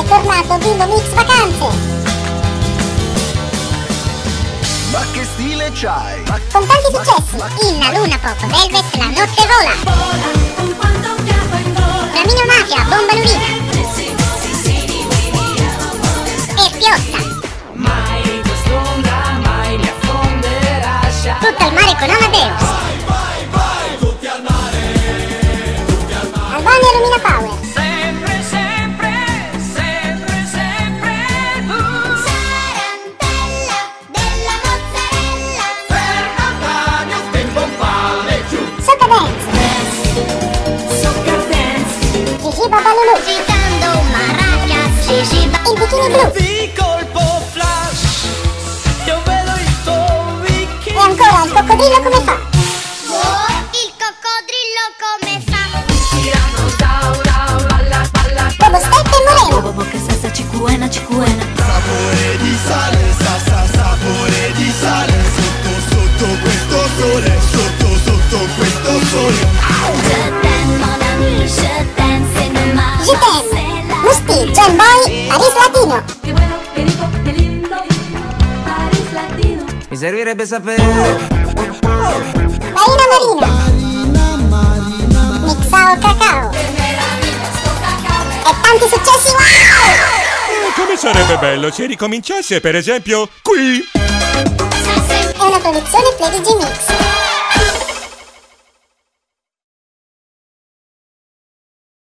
è tornato Bimbo Mix Vacanze! Ma che stile c'hai? Con tanti successi! Inna, Luna Pop, Velvet, La Notte Vola! Flamino Mafia, Bomba Lurina! E Piotta! Tutto il mare con Amadeus! Soccer dance Gigi Babalulu! Citando Maracas! Gigi Il bikini blu! Di colpo flash Io vedo il tuo E bikini ancora il coccodrillo come fa? Il coccodrillo come fa? Tiranosauro Balla, balla Bobo Step e Moreno! Bobo che salsa cicuena, cicuena sapore di sale, sa sa sapore di sale Sotto sotto questo sole, sotto sotto questo sole Latino! Qué bueno, qué rico, qué lindo Paris Latino Mi servirebbe sapere. Marina Marina! Mixao Cacao! E tanti successi wow! Come sarebbe bello se ricominciasse per esempio qui? È una produzione Play Mix.